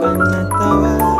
ang